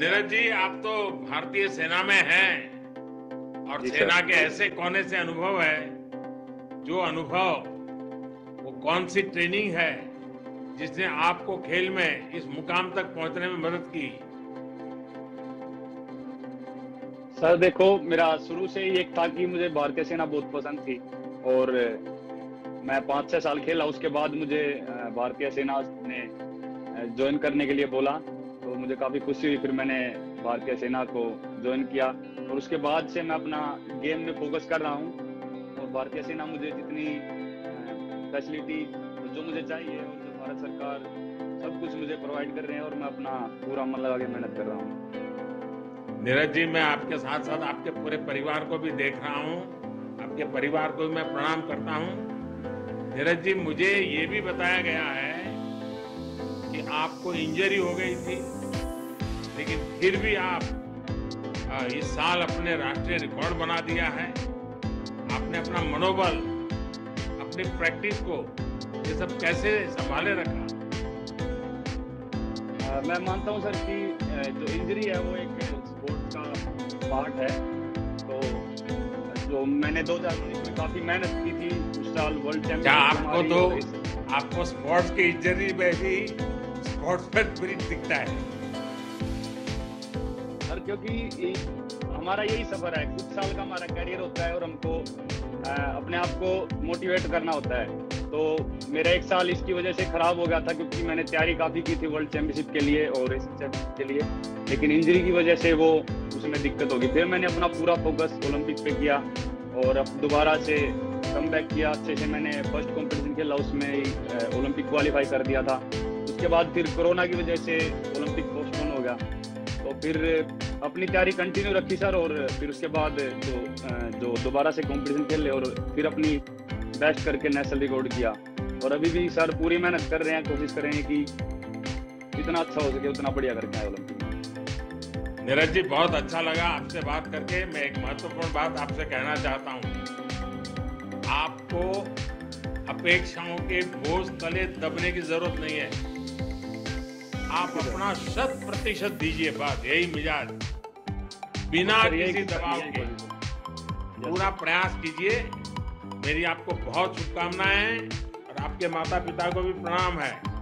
नीरज जी आप तो भारतीय सेना में हैं और सेना के ऐसे कोने से अनुभव है जो अनुभव वो कौन सी ट्रेनिंग है जिसने आपको खेल में इस मुकाम तक पहुँचने में मदद की? सर देखो मेरा शुरू से ही एक था कि मुझे भारतीय सेना बहुत पसंद थी और मैं पाँच छह साल खेला उसके बाद मुझे भारतीय सेना ने ज्वाइन करने के लिए बोला। मुझे काफ़ी खुशी हुई। फिर मैंने भारतीय सेना को ज्वाइन किया। और उसके बाद से मैं अपना गेम में फोकस कर रहा हूँ। और भारतीय सेना मुझे जितनी फैसिलिटी जो मुझे चाहिए और जो भारत सरकार सब कुछ मुझे प्रोवाइड कर रहे हैं और मैं अपना पूरा मन लगा के मेहनत कर रहा हूँ। नीरज जी, मैं आपके साथ साथ आपके पूरे परिवार को भी देख रहा हूँ। आपके परिवार को भी मैं प्रणाम करता हूँ। नीरज जी, मुझे ये भी बताया गया है कि आपको इंजरी हो गई थी। लेकिन फिर भी आप इस साल अपने राष्ट्रीय रिकॉर्ड बना दिया है। आपने अपना मनोबल अपनी प्रैक्टिस को ये सब कैसे संभाले रखा? मैं मानता हूँ सर कि जो इंजरी है वो एक स्पोर्ट्स का पार्ट है। तो जो मैंने 2019 में काफ़ी मेहनत की थी उस साल वर्ल्ड क्या चैंपियनशिप आपको तो आपको स्पोर्ट्स की इंजरी में भी स्पोर्ट्स स्पिरिट दिखता है? सर क्योंकि हमारा यही सफ़र है। कुछ साल का हमारा करियर होता है और हमको अ, अपने आप को मोटिवेट करना होता है। तो मेरा एक साल इसकी वजह से खराब हो गया था क्योंकि मैंने तैयारी काफ़ी की थी वर्ल्ड चैंपियनशिप के लिए और एशियन चैंपियनशिप के लिए। लेकिन इंजरी की वजह से वो उसमें दिक्कत होगी। फिर मैंने अपना पूरा फोकस ओलंपिक पे किया और अब दोबारा से कम बैक किया। अच्छे से मैंने फ़र्स्ट कॉम्पिटिशन खेला उसमें ओलंपिक क्वालिफाई कर दिया था। उसके बाद फिर कोरोना की वजह से ओलंपिक पोस्टपोन हो गया। तो फिर अपनी तैयारी कंटिन्यू रखी सर और फिर उसके बाद जो जो दोबारा से कंपटीशन खेले और फिर अपनी बेस्ट करके नेशनल रिकॉर्ड किया। और अभी भी सर पूरी मेहनत कर रहे हैं, कोशिश कर रहे हैं कि जितना अच्छा हो सके उतना बढ़िया करके आए ओलंपिक नीरज जी, बहुत अच्छा लगा आपसे बात करके। मैं एक महत्वपूर्ण बात आपसे कहना चाहता हूँ। आपको अपेक्षाओं के बोझ तले दबने की ज़रूरत नहीं है। आप अपना शत प्रतिशत दीजिए बस यही मिजाज। बिना किसी दबाव के। पूरा प्रयास कीजिए। मेरी आपको बहुत शुभकामनाएँ हैं और आपके माता पिता को भी प्रणाम है।